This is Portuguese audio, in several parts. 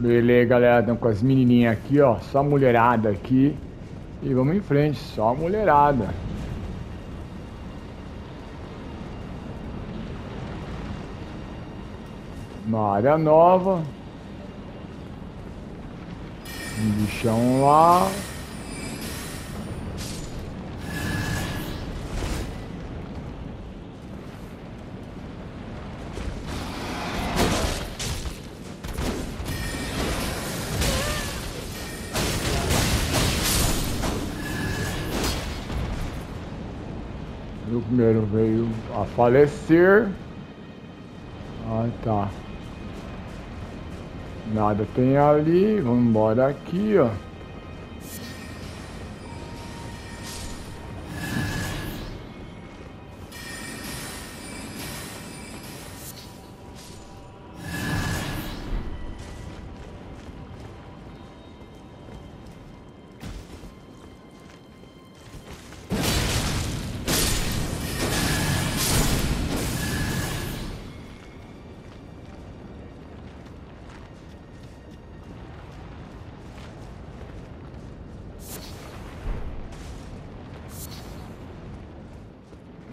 Beleza, galera. Estamos com as menininhas aqui, ó. Só mulherada aqui. E vamos em frente, só mulherada. Uma área nova. Um bichão lá. Primeiro veio a falecer. Ah, tá. Nada tem ali. Vamos embora aqui, ó.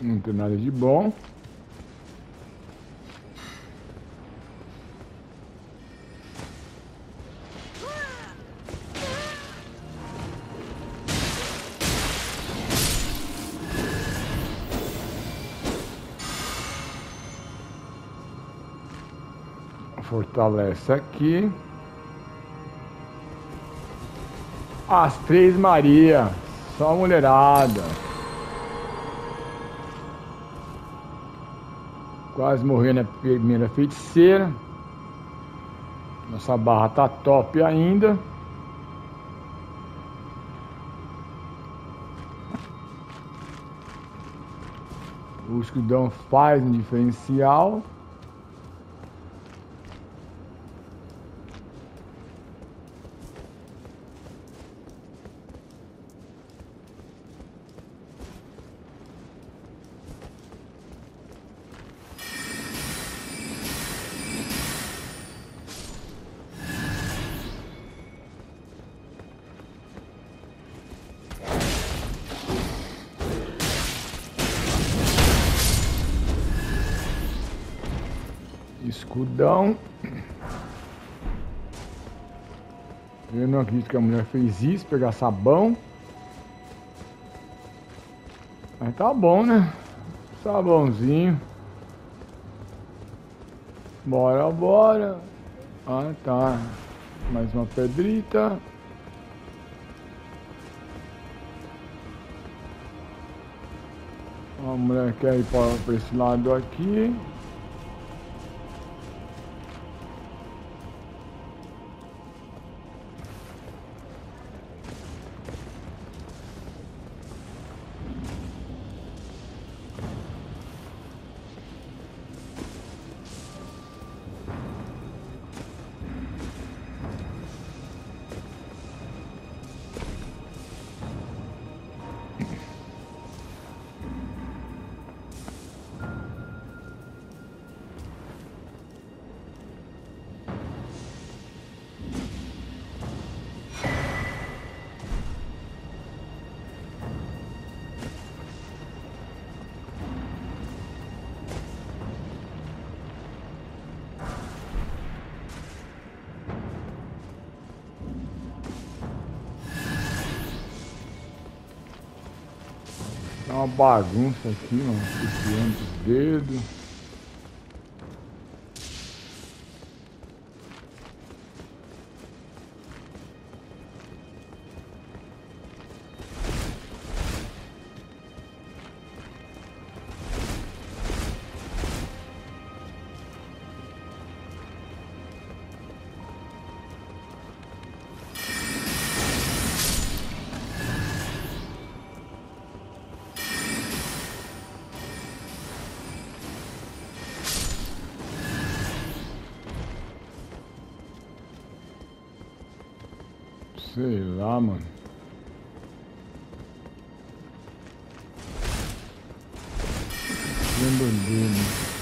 Não tem nada de bom. Fortalece aqui. As Três Maria. Só mulherada. Quase morrendo a primeira feiticeira. Nossa barra tá top ainda. O escudão faz um diferencial. Escudão. Eu não acredito que a mulher fez isso, pegar sabão. Mas tá bom, né? Sabãozinho. Bora, bora. Ah, tá. Mais uma pedrita. A mulher quer ir para esse lado aqui. Uma bagunça aqui, mano. Copiando os dedos. Sei lá, mano. Lembro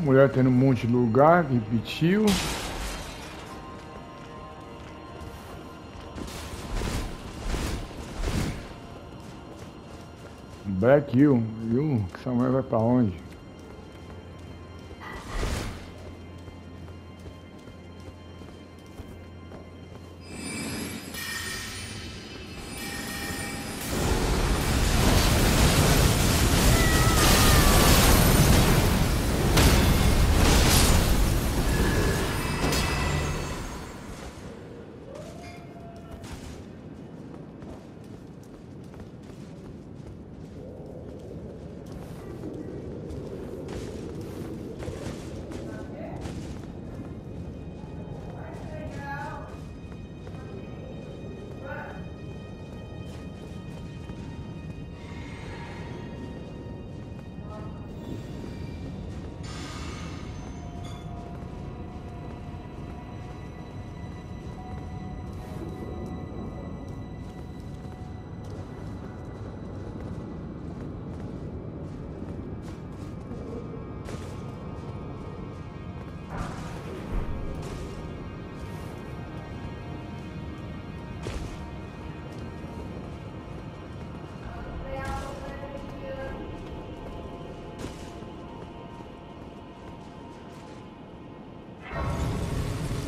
mulher tendo um monte de lugar, repetiu. Black Hill, viu? Essa mulher vai pra onde?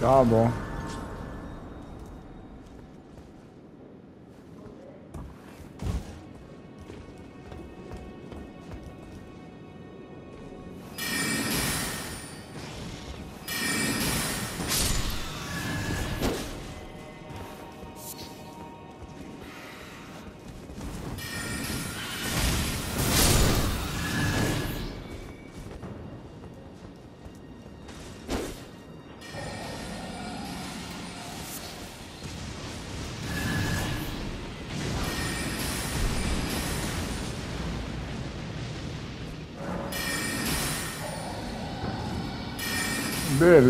Tá bom.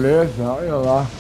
Beleza, olha lá.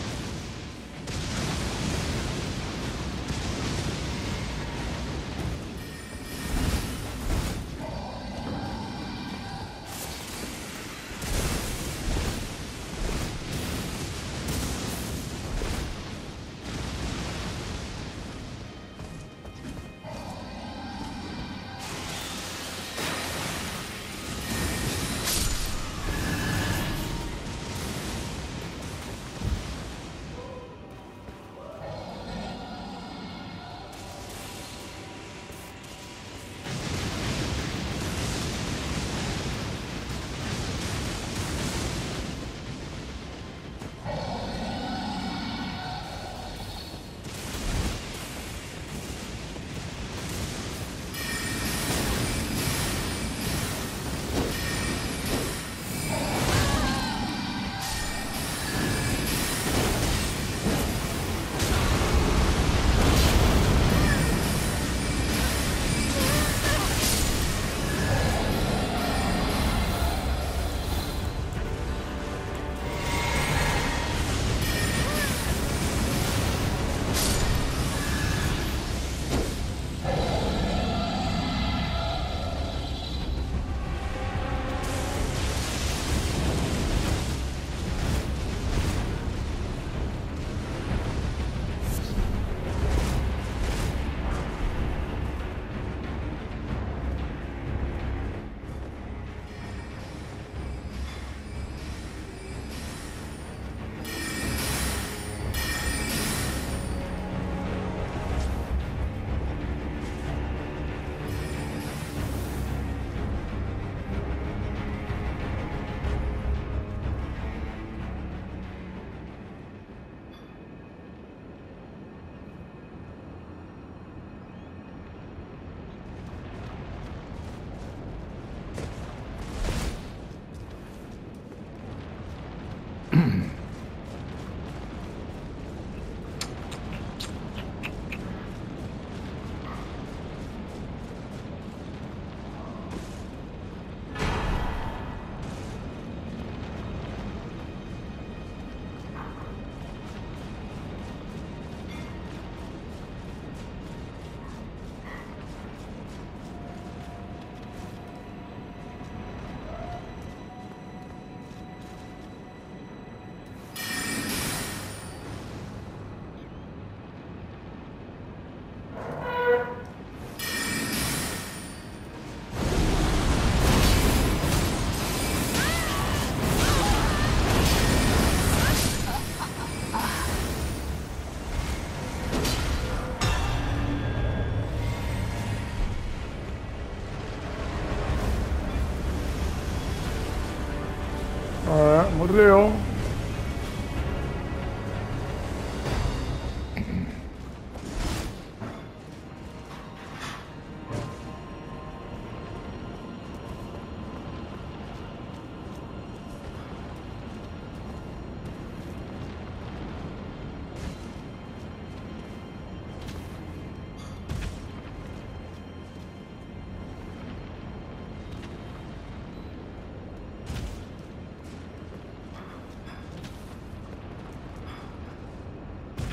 Correo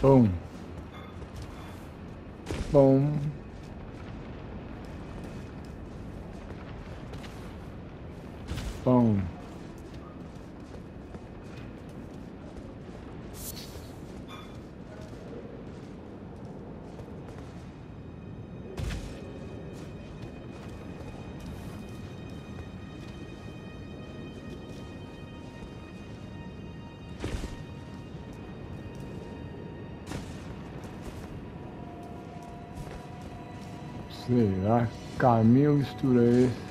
Bom. Bom. Bom. Sei lá, caminho mistura esse.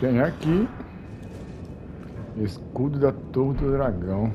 Tem aqui escudo da torre do dragão.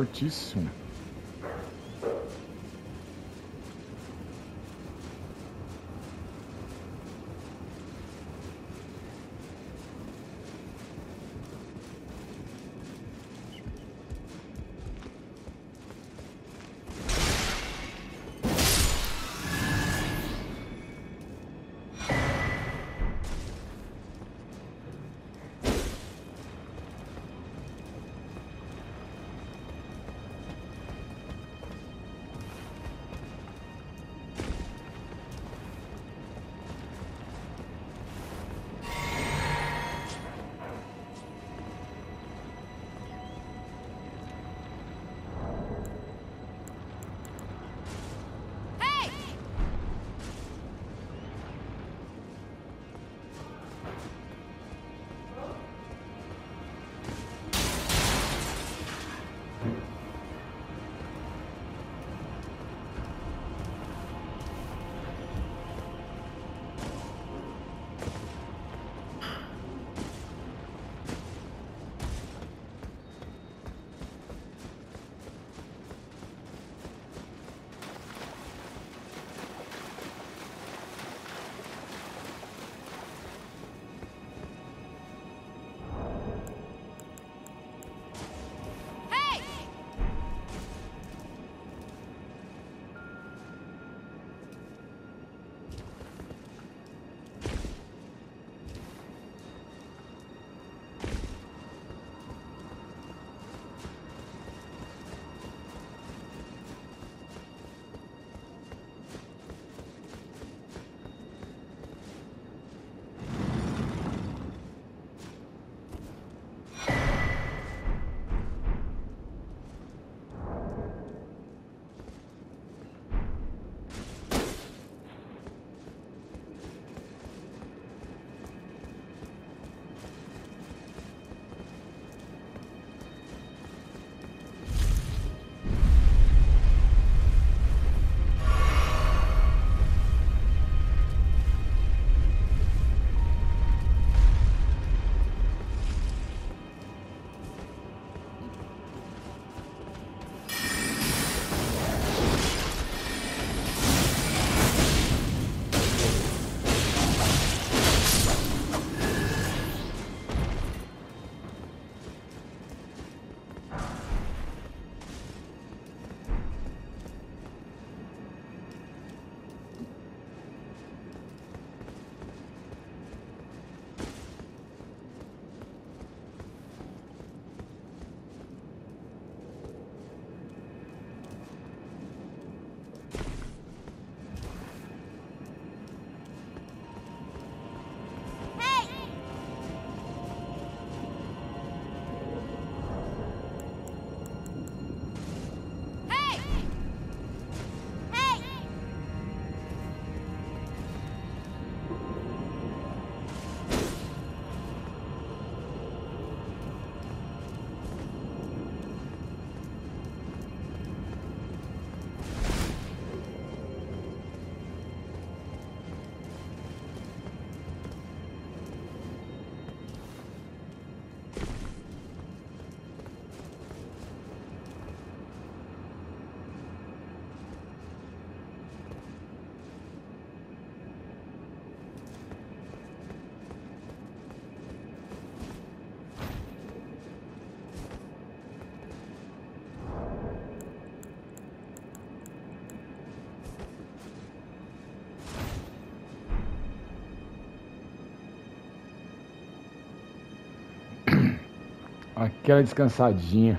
Fortíssimo. Aquela descansadinha.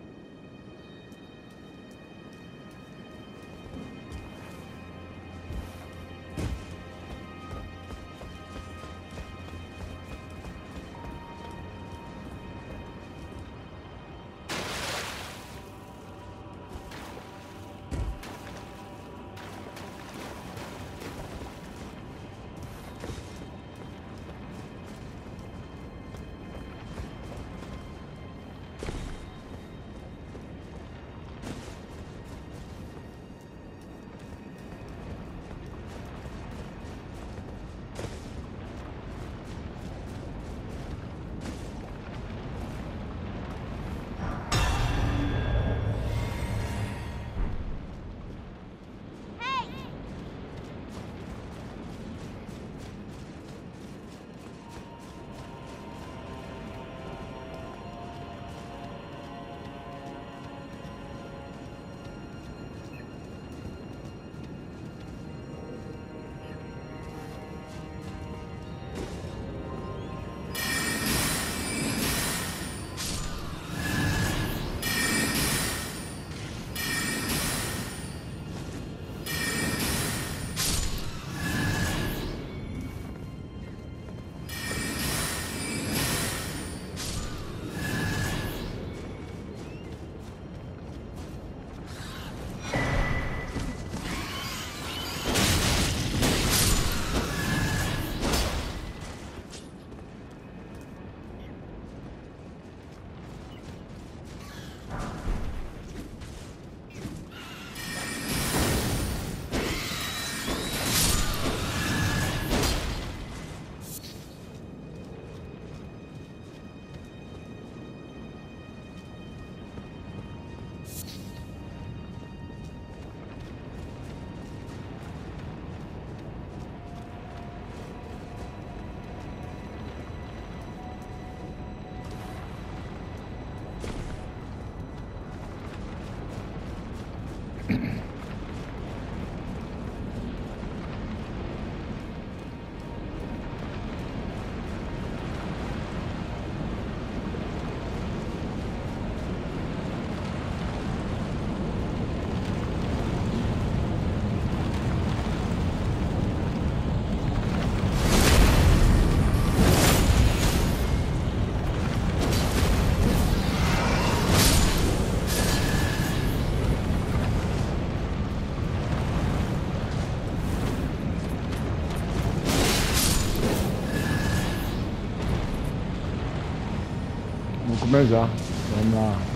Começar. Vamos lá. Boa,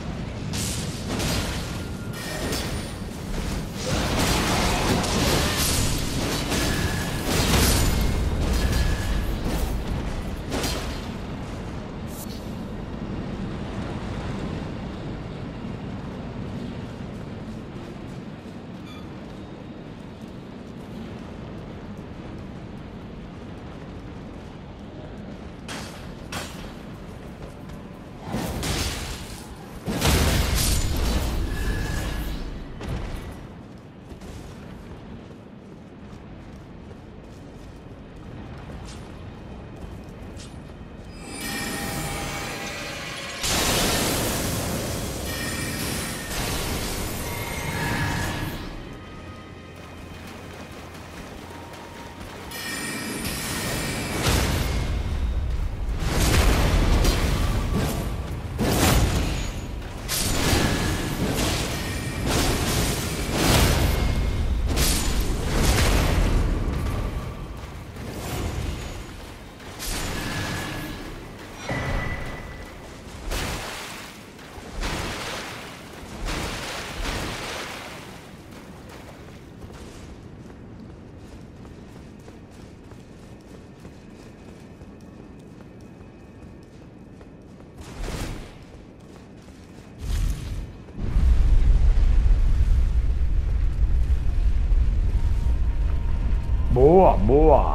boa. Boa.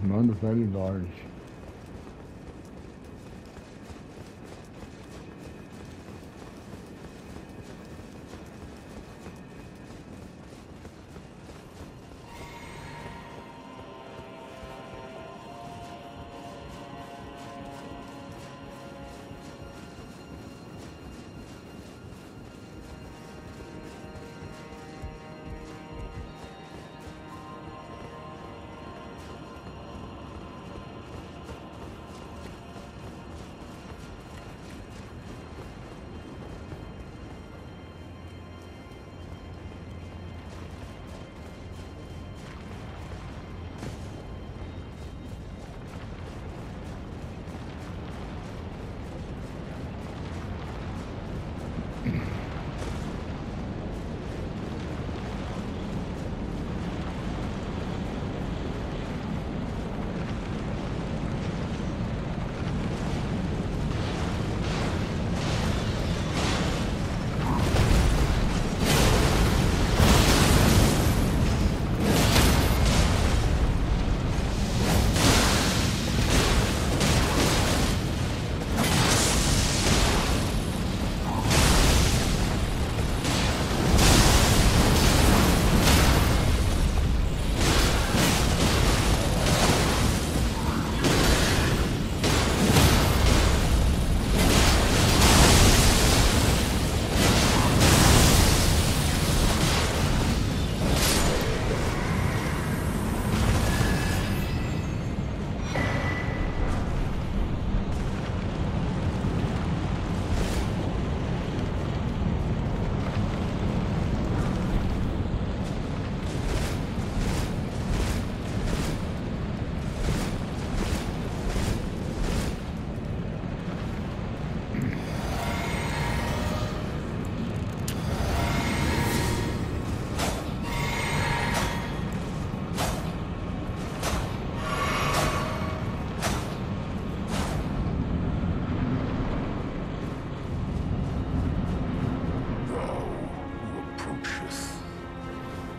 It's very large.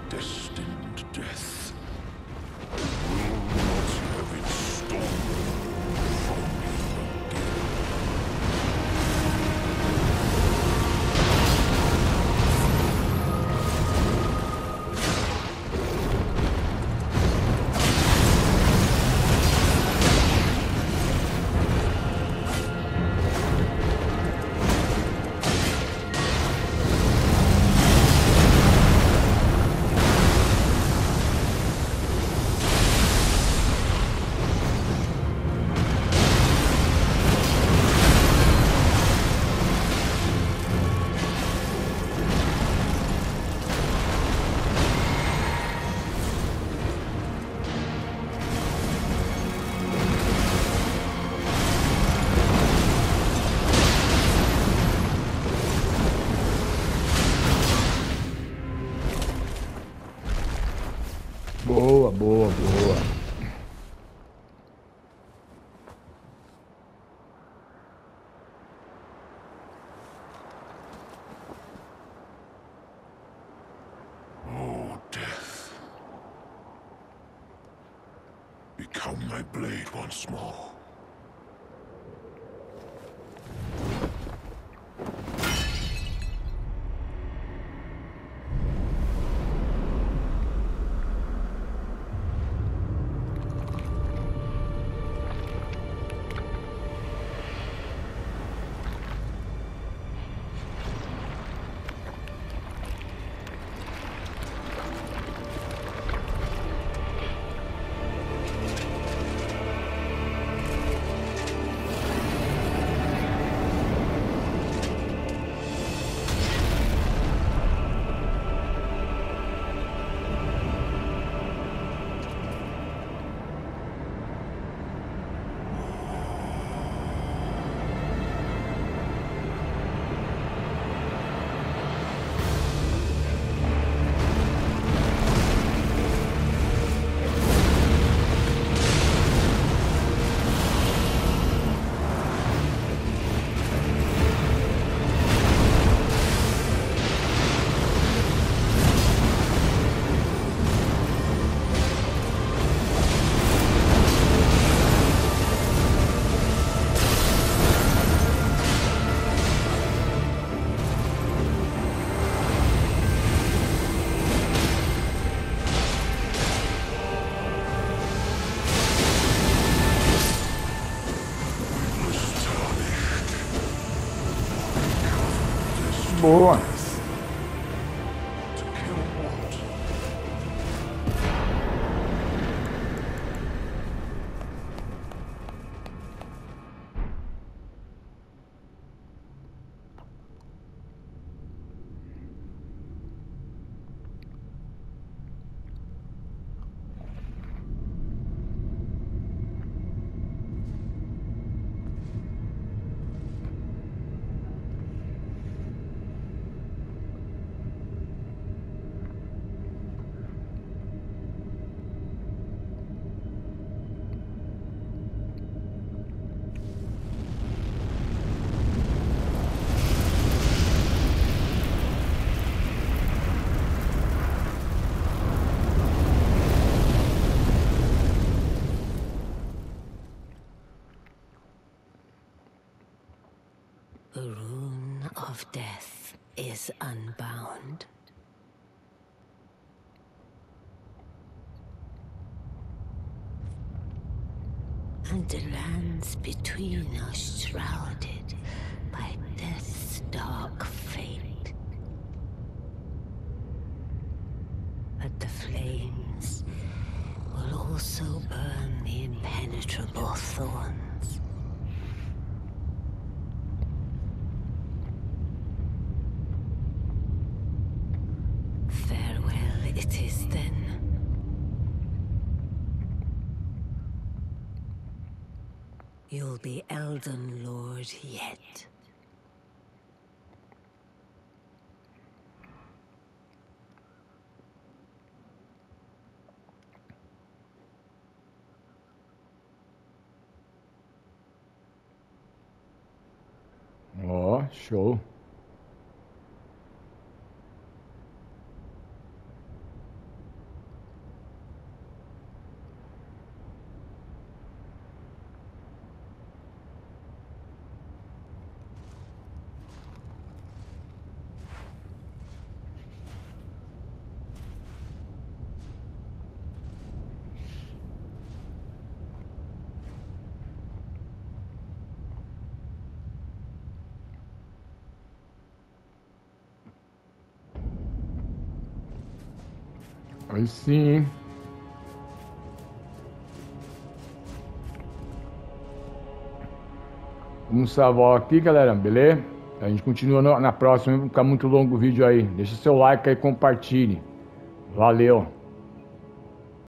destined death. Boa, boa. Oh, death. Become my blade once more. Boa. Of death is unbound. And the lands between are shrouded by death's dark fate. But the flames will also burn the impenetrable thorns. You'll be Elden Lord yet. Ó, show. Aí sim? Vamos salvar aqui, galera, beleza? A gente continua na próxima, não ficar muito longo o vídeo aí. Deixa seu like aí, compartilhe. Valeu!